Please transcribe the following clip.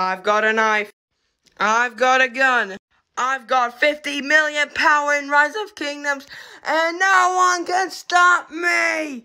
I've got a knife. I've got a gun. I've got 50 million power in Rise of Kingdoms, and no one can stop me!